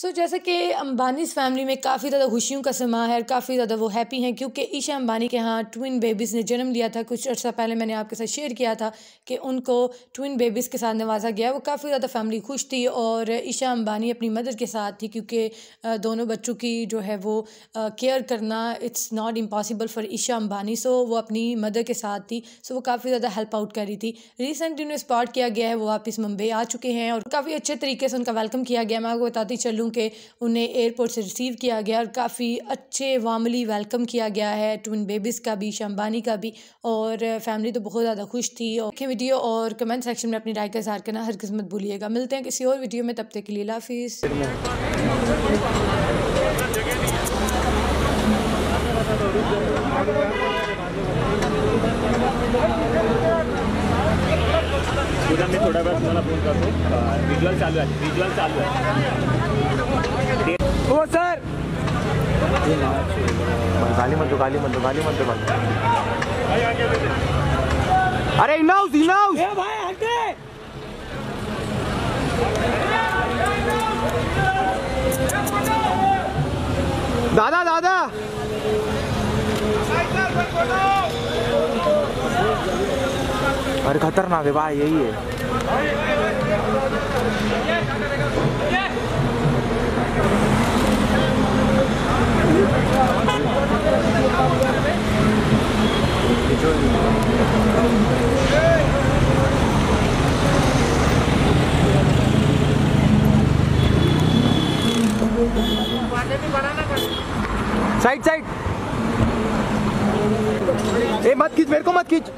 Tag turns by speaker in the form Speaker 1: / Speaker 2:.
Speaker 1: सो so, जैसे कि अंबानीज़ family में काफ़ी ज़्यादा खुशियों का समा है और काफ़ी ज़्यादा वो हैप्पी हैं क्योंकि ईशा अंबानी के यहाँ ट्विन बेबीज़ ने जन्म लिया था। कुछ अर्सा पहले मैंने आपके साथ शेयर किया था कि उनको ट्विन बेबीज़ के साथ नवाजा गया वो काफ़ी ज़्यादा फैमिली खुश थी और ईशा अंबानी अपनी मदर के साथ थी क्योंकि दोनों बच्चों की जो है वो केयर करना it's not impossible for Isha Ambani. So वो अपनी मदर के साथ थी। सो वो काफ़ी ज़्यादा हेल्प आउट कर रही थी। रिसेंटली उन्हें स्पॉट किया गया है वो वापस मुंबई आ चुके हैं और काफ़ी अच्छे तरीके से उनका वेलकम किया गया मैं आपको बताती चलूँ कि उन्हें एयरपोर्ट से रिसीव किया गया और काफ़ी अच्छे वामली वेलकम किया गया है। ट्विन बेबीज़ का भी शम्बानी का भी और फैमिली तो बहुत ज़्यादा खुश थी। और वीडियो और कमेंट सेक्शन में अपनी राय का इजहार करना हर किस्मत भूलिएगा। मिलते हैं किसी और वीडियो में, तब तक के लिए हाफिज़।
Speaker 2: थोड़ा वेळ तुम्हाला फ़ोन करतो चालू आहे विज्युअल चालू आहे
Speaker 3: हो सर।
Speaker 4: गाली मत दो गाली मत दो गाली मत दो
Speaker 3: अरे इनाउस इनाउस ए भाई हटे दादा दादा।
Speaker 4: अरे खतरनाक है भाई यही है।
Speaker 3: Side side. ए मत खींच मेरे को मत खींच।